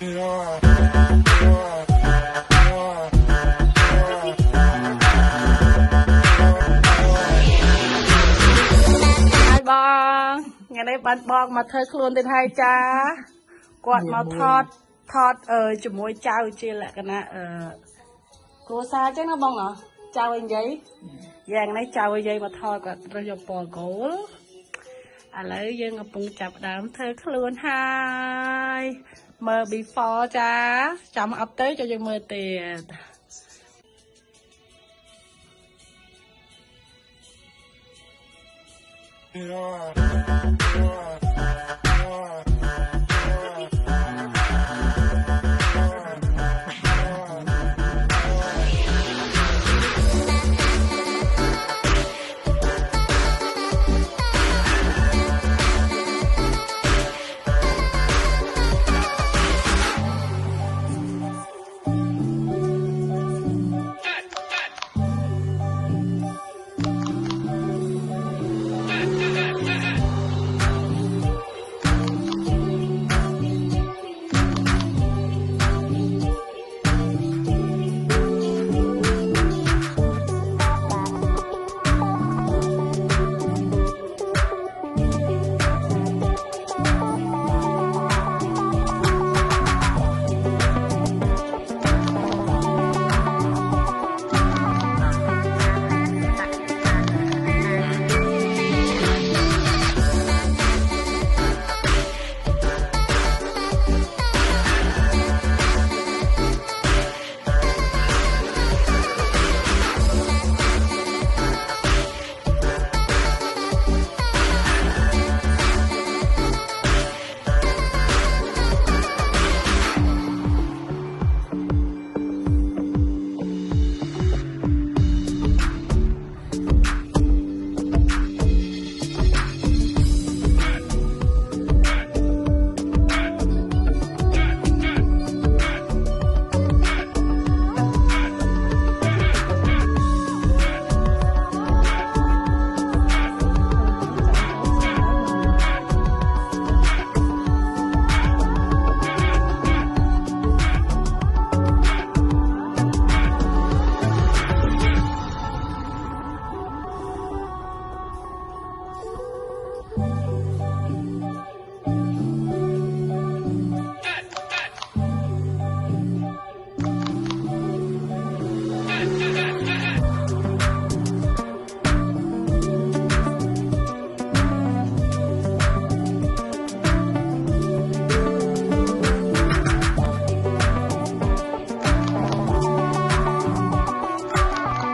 ហើយបងថ្ងៃនេះបានបងមកធ្វើខ្លួនទៀតហើយចាគាត់មកថតថតអឺជាមួយចៅជាលក្ខណៈអឺគ្រួសារអញ្ចឹងណាបងអចៅឯងយាយយ៉ាងនេះចៅឯងយាយមកថតគាត់រើសយកពណ៌គោលឥឡូវយើងកំពុងចាប់ផ្ដើមធ្វើខ្លួនហើយ មើល before ចាចាំអត់ទៅចូលយើងមើលទៀតអ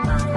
Bye.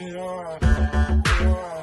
ម៉ា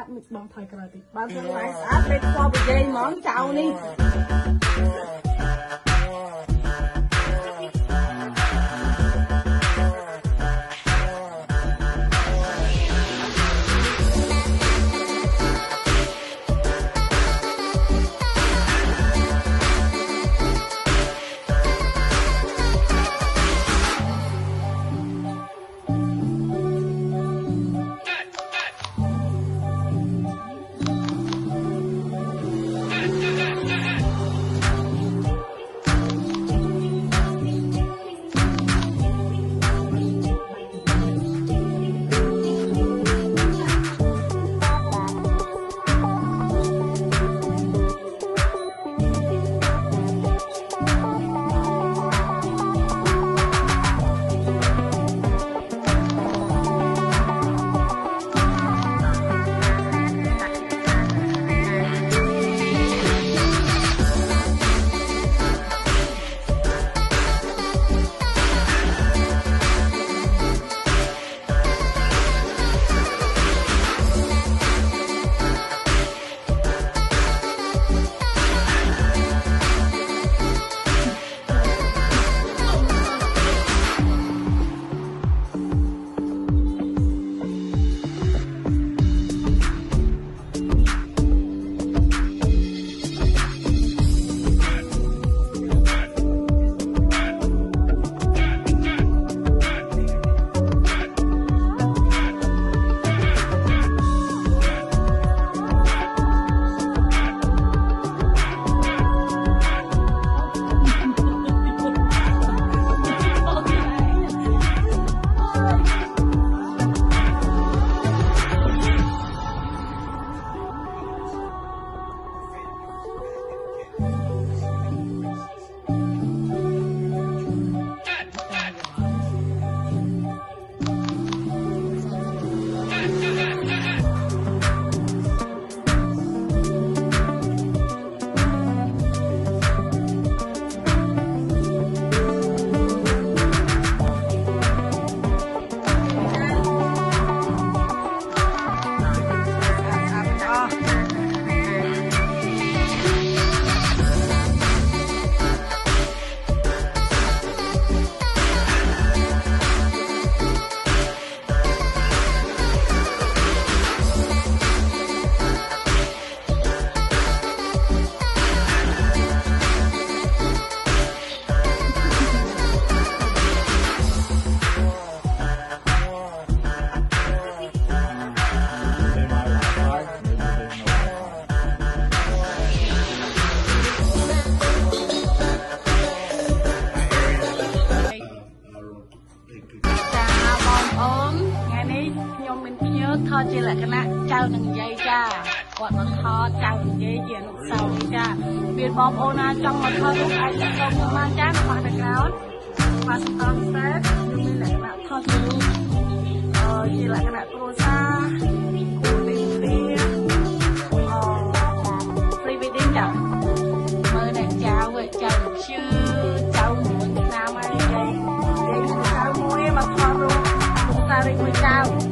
អាតមិនបងថយក្រោយតិចបើខ្លួនឯងស្អាតពេលស្គាល់ប្រជែងហ្មងចៅនេះ ណាចង់មកថតរូបអាចទៅខ្ញុំបានចាក្នុង background បាទស្តង់សេតខ្ញុំមានលក្ខណៈថតរូបអឺជាលក្ខណៈគ្រួសារគូលេងគ្នាអឺ pre wedding ចាមើលអ្នកចៅវិញចៅឈឺចៅមួយឆ្នាំហើយយាយយាយចៅមួយមកថតរូបលោកតារីមួយចៅ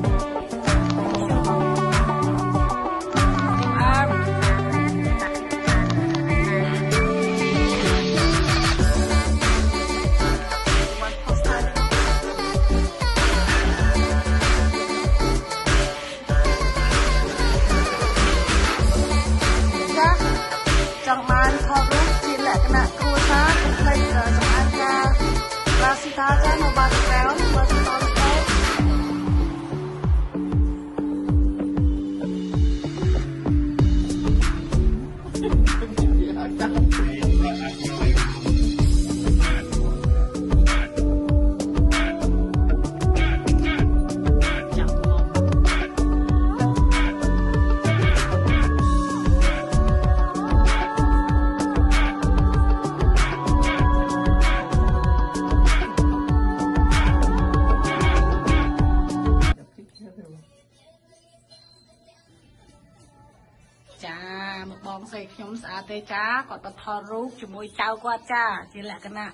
គាត់ទៅថតរូបជាមួយចៅគាត់ចា ជាលក្ខណៈ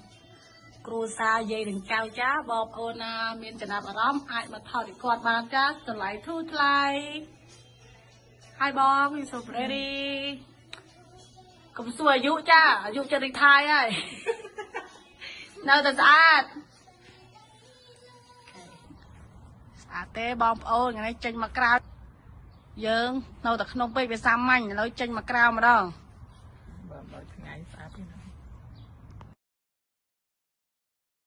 គ្រួសារយាយនិងចៅចាបងប្អូនណាមានចំណាប់អារម្មណ៍អាចមកថតពីគាត់បានចាតម្លៃធូរថ្លៃហើយបងយូសូប្រេរីកុំសួរអាយុចាអាយុចិត្តរីថៃហើយនៅតែស្អាតស្អាតទេបងប្អូនថ្ងៃនេះចេញមកក្រៅយើងនៅតែក្នុងពេកវាសាមញ្ញឥឡូវចេញមកក្រៅម្ដងបើដល់ថ្ងៃស